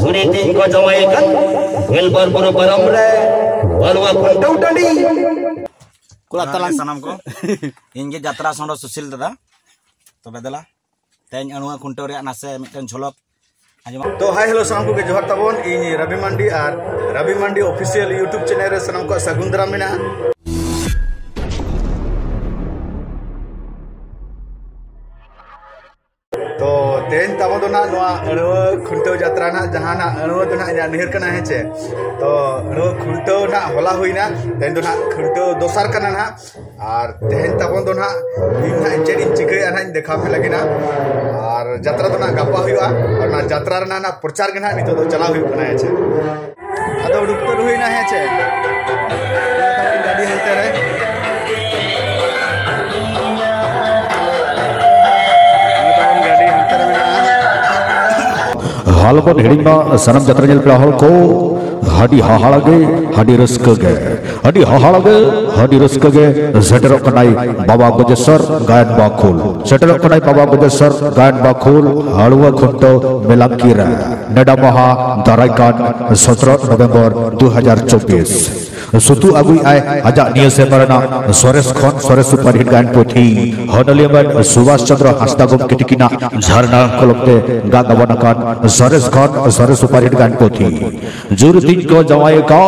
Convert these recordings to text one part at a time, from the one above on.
suritin ko jamaikan gelbar buru param re balwa kuntau tadi कुला तलांग सनम को इनके यात्रा संडो सुशील दादा तबे दला तेन अनुआ खुंटो रे नासे मिटन झलक तो हाय हेलो साम को जोहर तबन इन रवि मंडी और Ravi Mandi official YouTube channel Re Sanam को सगुंदरा मेना ना अड़वा खुंटो यात्रा ना जहाँ ना कना है चे तो ना होला हुईना तेन दो ना खुंटो और तेन दो ना ना चेन इन ना देखा पे लगे ना और यात्रा दो ना हुआ और ना यात्रा ना प्रचार के ना नितो चला हुई है चे अदो तो हुई है चे गाड़ी हलते रहे हालबन हिड़िंग सनम जत्र जल पे हल को हाडी हाहाड़गे हाडी रस्कगे हाडी हाहाड़गे हाडी सेटरक कनाई बाबा गजेसर गायन बाखुल कनाई बाबा गजेसर गायन बाखुल हाड़ुआ खुट मेलाकीरा नेडा महा दारायकान 17 नवंबर 2024 सुतु अगुई आय आजा निय से परना सोरेस खन सोरेस सुपर हिट गायन पोथी हनलियमन सुभाष चंद्र हासदा गम किटिकिना झरना कलमते गागावन कान सोरेस खन सोरेस सुपर हिट गायन पोथी जुर दिन को जवाए का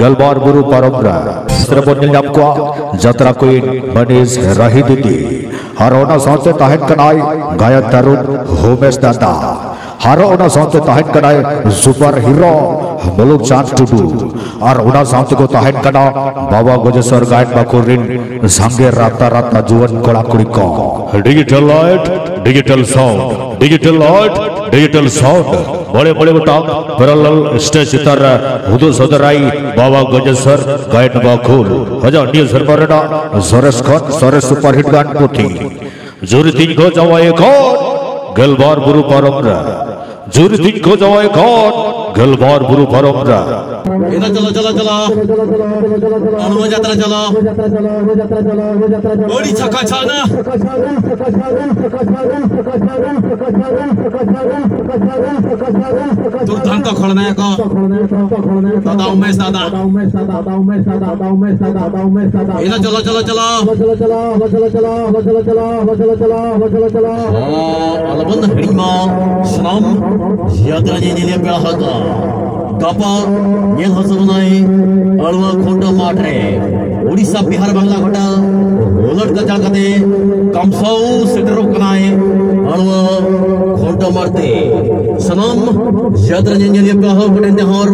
गलबार गुरु परम्परा श्रवण निलम को जत्रा क्वीन मनीष रही दीदी हरोना साथे ताहन कनाई गायक तरुण होमेश दादा हारो ओना साथे ताहन कनाई सुपर हीरो मुलुक चाँद टुडू और ओना साथे को ताहन कना बाबा गजेश्वर गायन बाकुरिन संगे राता राता जुवन कोड़ा कुड़ी को digital light digital sound digital light digital sound बड़े बड़े बता पैरेलल स्टेज सितार हुदु सदराई बाबा गजेश्वर गायन बाकुल हजा निय सरबरना सरेस खान सरेस सुपर हिट गान पोथी जुरी तीन को जवाए कौन गलबार बुरु परम्परा जुरी तीन को जवाए कौन गलबार बुरु परम्परा इधर चलो चलो चलो अनुआ यात्रा चलो बड़ी छक्का छाना दुर्धन का खलनायक दादा उमेश दादा इधर चलो चलो चलो अलबंद हड़ीमा श्रम यात्रा जी ने पे हका गपा ये हसबनाई उड़ीसा, बिहार, बांग्ला घटा, उलट का जाकते कमसाऊ सेटरो कनाए मारते। सनम यात्रा जंजलिया पे हो कटे हर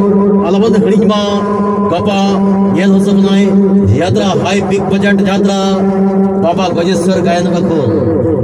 अलबंद हड़ीमा गपा, ये यात्रा हाई बिग बजट यात्रा बाबा गजेश्वर गायन बको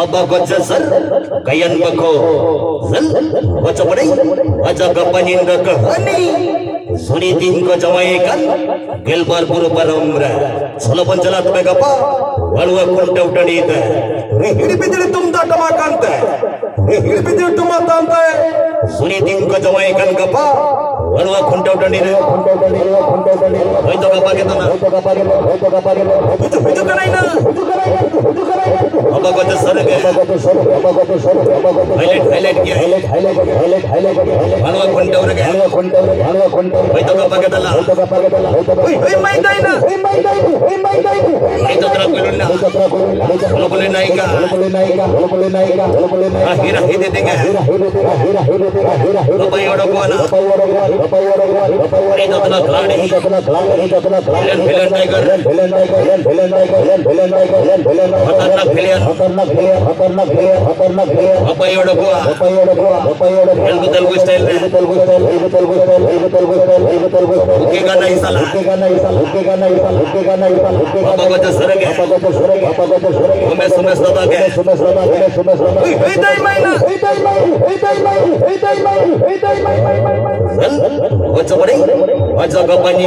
baba gocha sar kayan bako zan gocha padai aja kapanin da kahani suni din ko jamai kan gelbar puru paramra solo panchalat megapa walwa kunta utani da re hidi bidili tumda tama kanta re hidi bidili tuma tanta suni din ko jamai kan gapa వరువ కుంట ఉండండి రైతు కపాకెత్తనా రైతు కపాకెత్తనా రైతు కపాకెత్తనా अबागत sir गए highlight highlight किया हाईलाइट हाईलाइट हाईलाइट हाईलाइट भानवा खंडे और गए भानवा खंडे और भानवा खंडे भाई तो कपा के दला भाई तो कपा के दला ओए ओए मैं दाइना ओए मैं दाइना ओए मैं दाइना भाई तो तेरा कोई ना भाई तो तेरा कोई ना बोलो बोले नायिका बोलो बोले नायिका बोलो बोले नायिका बोलो बोले नायिका हीरा ही दे देगा हीरा ही दे देगा हीरा ही दे देगा हीरा ही भाई और को ना भाई और को भाई और को भाई और को तेरा खिलाड़ी तेरा खिलाड़ी तेरा खिलाड़ी villain tiger villain tiger villain tiger villain tiger villain tiger villain tiger Telugu Telugu style వచ్చబడి వచ్చక పని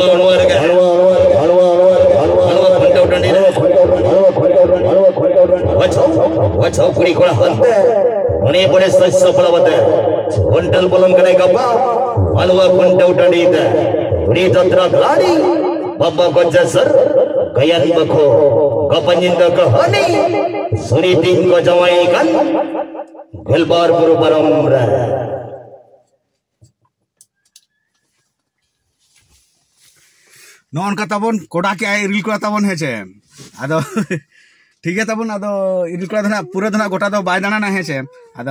ಹಣುವ ಹಣುವ ಹಣುವ ಹಣುವ ಹಣುವ wachau kuri kora hante. Mane pore sassa palawate. Kontal polam kare kapa. Alwa kunta utani ite. Kuri tatra gladi. Baba gojja sar. Kayan bako. Kapanyinda kahani. Suri tingko jawai kan. Gelbar puru paramra. नॉन का तबन कोडा के आई reel को तबन ठीक है तब इनको पूरा दिन गोटा बै दाना ना हेचे अब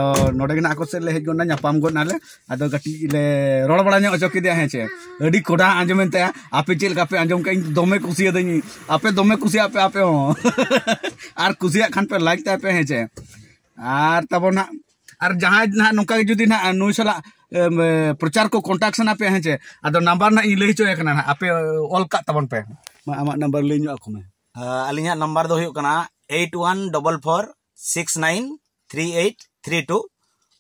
ना को सर हज गना नापाम गले अदीले रड़ बड़ा अचो कि हेचे अभी कड़ा आजमें आपे चलकापे आज़म कर दमे कुशियादी आपे दमे कुशियापे आपे और कुशिया खान पे लाइक तेपे हेचे और तब और जहाँ ना नौका जुदी ना नई सला प्रचार को कन्टेक्ट सेना पे हेचे अब नम्बर ना लै चो ना आपे ऑल कर पे आम नम्बर नंबर दो दोना eight one double four six nine three eight three two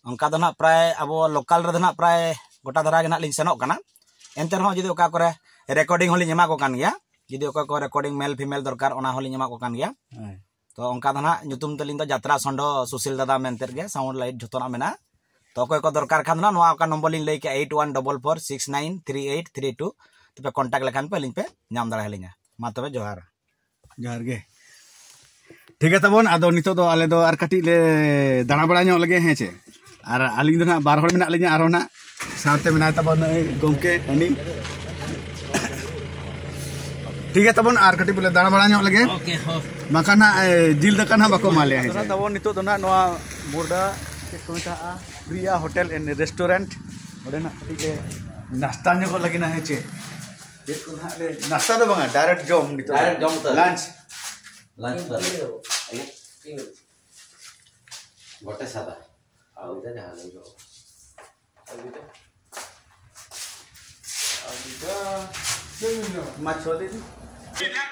ᱚᱱᱠᱟ ᱫᱚ ᱱᱟᱜ ᱯᱨᱟᱭ ᱟᱵᱚ ᱞᱳᱠᱟᱞ ᱨᱮᱫᱚ ᱱᱟᱜ ᱯᱨᱟᱭ ᱜᱚᱴᱟ ᱫᱷᱟᱨᱟ ᱜᱮ ᱱᱟᱜ ᱞᱤᱧ ᱥᱮᱱᱚᱜ ᱠᱟᱱᱟ ᱮᱱᱛᱮ ᱨᱮᱦᱚᱸ ᱡᱩᱫᱤ ᱚᱠᱟ ᱠᱚᱨᱮ ᱨᱮᱠᱚᱨᱰᱤᱝ ᱦᱚᱸᱞᱤᱧ ᱮᱢᱟ ᱠᱚ ᱠᱟᱱ ᱜᱮᱭᱟ ᱡᱩᱫᱤ ᱚᱠᱟ ᱠᱚ ᱨᱮᱠᱚᱨᱰᱤᱝ ᱢᱮᱞ ᱯᱷᱤᱢᱮᱞ ᱫᱚᱨᱠᱟর ᱚᱱᱟ ᱦᱚᱸᱞᱤᱧ ᱮᱢᱟ ᱠᱚ ᱠᱟᱱ ᱜᱮᱭᱟ ᱛᱚ ᱚᱱᱠᱟ ᱫᱚ ᱱᱟᱜ ᱧᱩᱛᱩᱢ ᱛᱟᱹᱞᱤᱧ ᱫᱚ ᱡᱟᱛᱨᱟ ᱥᱚᱸᱰᱚ ᱥᱩᱥᱤᱞ ᱫᱟᱫᱟ ᱢᱮᱱᱛᱮ ᱜᱮ ᱥᱟᱣᱩᱱᱰ ᱞᱟᱭᱤᱴ ᱡᱚᱛᱚᱱᱟᱜ ᱢᱮᱱᱟᱜᱼᱟ ᱛᱚ ᱚᱠᱚᱭ ᱠᱚ ᱫᱚᱨᱠᱟᱨ ᱠᱷᱟᱱ ᱫᱚ ᱱᱟᱜ ᱱᱚᱣᱟ ᱚᱠᱟ ᱱᱚᱢᱵᱚᱨ ᱞᱤᱧ ᱞᱟᱹᱭ ᱠᱮᱜᱼᱟ eight one double four six nine three eight three two ᱛᱚᱯᱮ contact ᱞᱮᱠᱷᱟᱱ ᱯᱮ ᱟᱹᱞᱤᱧ ᱯᱮ ᱧᱟᱢ ᱫᱟᱲᱮ ᱟᱹᱞᱤᱧᱟ ᱢᱟ ᱛᱚᱵᱮ ᱡᱚᱦᱟᱨ ᱡᱚᱦᱟर ᱜᱮ ᱴᱷᱤᱠ ᱜᱮᱭᱟ ᱛᱟᱵᱚᱱ ᱟᱫᱚ ᱱᱤᱛᱚᱜ ᱫᱚ ᱟᱞᱮ ᱫᱚ ᱟᱨ ᱠᱟᱹᱴᱤᱡ ᱞᱮ ᱫᱟᱬᱟ ᱵᱟᱲᱟ ᱧᱚᱜ ᱞᱮᱜᱮ ᱦᱮᱸ ᱪᱮ ᱟᱨ ᱟᱹᱞᱤᱧ ᱫᱚ ᱱᱟᱜ ᱵᱟᱨ ᱦᱚᱲ ᱢᱮᱱᱟᱜ ᱞᱤᱧᱟ ᱟᱨᱦᱚᱸ ᱱᱟᱜ ᱥᱟᱶᱛᱮ ᱢᱮᱱᱟᱭ ᱛᱟᱵᱚᱱ ᱜᱚᱢᱠᱮ ᱩᱱᱤ ᱴᱷᱤᱠ ᱜᱮᱭᱟ ᱛᱟᱵᱚᱱ ᱟᱨ ᱠᱟᱹᱴᱤᱡ ᱵᱚᱞᱮ ᱫᱟᱬᱟ ᱵᱟᱲᱟ ᱧᱚᱜ ᱞᱮᱜᱮ ᱵᱟᱠᱷᱟᱱ ᱱᱟᱜ ᱡᱤᱞ ᱫᱟᱠᱟ ᱱᱟᱜ ᱵᱟᱠᱚ ᱮᱢᱟ ᱞᱮᱭᱟ ᱦᱮᱸ ᱛᱟᱵᱚᱱ ᱱᱤᱛᱚᱜ ᱫᱚ ᱱᱟᱜ ᱱᱚᱣᱟ ᱢᱩᱨᱰᱟ ᱪᱮᱫ ᱠᱚ ᱢᱮᱛᱟᱜᱼᱟ ᱯᱨᱤᱭᱟ ᱦᱳᱴᱮᱞ ᱮᱱᱰ ᱨᱮᱥᱴᱩᱨᱮᱱᱴ ᱚᱸᱰᱮ ᱱᱟᱜ ᱠᱟᱹᱴᱤᱡ ᱞᱮ ᱱᱟᱥᱛᱟ ᱧᱚᱜ ᱞᱟᱹᱜᱤᱫ ᱦᱮᱸ ᱪᱮ ᱪᱮᱫ ᱠᱚ ᱱᱟᱜ ᱞᱮ ᱱᱟᱥᱛᱟ ᱫᱚ ᱵᱟᱝᱟ ᱰᱟᱭᱨᱮᱠᱴ ᱡᱚᱢ ᱱᱤᱛᱚᱜ ᱰᱟᱭᱨᱮᱠᱴ ᱡᱚᱢ ᱞᱟᱧᱪ ଲଞ୍ଚ ଆଜ୍ଞା ଠିକ୍ ଅଛି ଗୋଟେ ସାଧା ଆଉ ଦୁଇଟା ଯାହା ନେଇକି ହେବ ଆଉ ଦୁଇଟା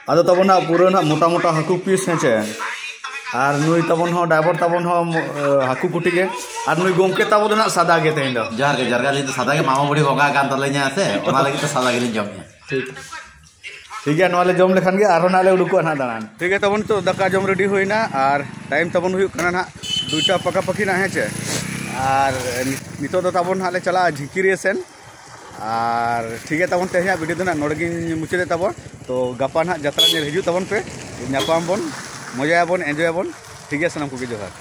ᱟᱫᱚ ᱛᱟᱵᱚᱱ ᱦᱟᱸᱜ ᱯᱩᱨᱟᱹ ᱦᱟᱸᱜ ᱢᱚᱴᱟ ᱢᱚᱴᱟ ᱦᱟᱹᱠᱩ ᱯᱤᱥ ᱦᱮᱸ ᱪᱮ ᱟᱨ ᱱᱩᱭ ᱛᱟᱵᱚᱱ ᱦᱚᱸ ᱰᱟᱭᱵᱚᱨ ᱛᱟᱵᱚᱱ ᱦᱚᱸ ᱦᱟᱹᱠᱩ ᱠᱩᱴᱤ ᱜᱮ ᱟᱨ ᱱᱩᱭ ᱜᱚᱢᱠᱮ ᱛᱟᱵᱚ ᱫᱚ ᱦᱟᱸᱜ ᱥᱟᱫᱟ ᱜᱮ ᱛᱮᱦᱮᱧ ᱫᱚ ᱡᱟᱨᱜᱮ ᱡᱟᱨᱜᱟ ᱞᱤᱧ ᱫᱚ ᱥᱟᱫᱟ ᱜᱮ ᱢᱟᱢᱟ ᱵᱩᱲᱤ ᱜᱚᱜᱟ ᱠᱟᱱ ᱛᱟᱞᱤᱧᱟ ᱥᱮ ᱚᱱᱟ ᱞᱟᱹᱜᱤᱫ ᱛᱮ ᱥᱟᱫᱟ ᱜᱮᱞᱤᱧ ᱡᱚᱢ ᱜᱮᱭᱟ ᱴᱷᱤᱠ ᱴᱷᱤᱠ ᱜᱮᱭᱟ ᱱᱚᱣᱟ ᱞᱮ ᱡᱚᱢ ᱞᱮᱠᱷᱟᱱ ᱜᱮ ᱟᱨᱦᱚᱸ ᱱᱟᱞᱮ ᱩᱰᱩᱠᱚᱜᱼᱟ ᱱᱟᱜ ᱫᱟᱬᱟᱱ ᱴᱷᱤᱠ ᱜᱮᱭᱟ ᱛᱟᱵᱚᱱ ᱱᱤᱛᱚᱜ ᱫᱟᱠᱟ ᱡᱚᱢ ᱨᱮᱰᱤ ᱦᱩᱭᱱᱟ ᱟᱨ ᱴᱟᱭᱤᱢ ᱛᱟᱵᱚᱱ ᱦᱩᱭᱩᱜ ᱠᱟᱱᱟ ᱱᱟᱜ ᱫᱩᱭᱴᱟ ᱯᱟᱠᱟ ᱯᱟᱠᱤ ᱱᱟᱜ ᱦᱮᱸ ᱪᱮ ᱟᱨ ᱱᱤᱛᱚᱜ ᱫᱚ ᱛᱟᱵᱚᱱ ᱦᱟᱸᱜ ᱞᱮ ᱪᱟᱞᱟᱜᱼᱟ ᱡᱷᱤᱠᱤᱨᱤᱭᱟᱹ ᱥᱮᱱ ᱟᱨ ᱴᱷᱤᱠ ᱜᱮᱭᱟ ᱛᱟᱵᱚᱱ ᱛᱮᱦᱮᱧᱟᱜ ᱵᱷᱤᱰᱤᱭᱳ ᱫᱚ ᱱᱟᱜ ᱱᱚᱰᱮᱜᱤᱧ ᱢᱩᱪᱟᱹᱫᱮᱫ ᱛᱟᱵᱚᱱ ᱛᱚ ᱜᱟᱯᱟ ᱱᱟᱜ ᱡᱟᱛᱨᱟ ᱧᱮᱞ ᱦᱤᱡᱩᱜ ᱛᱟᱵᱚᱱ ᱯᱮ ᱧᱟᱯᱟᱢ ᱵᱚᱱ ᱢᱚᱡᱟᱭᱟᱵᱚᱱ ᱮᱱᱡᱚᱭᱟᱵᱚᱱ ᱴᱷᱤᱠ ᱜᱮᱭᱟ ᱥᱟᱱᱟᱢ ᱠᱚᱜᱮ ᱡᱚᱦᱟᱨ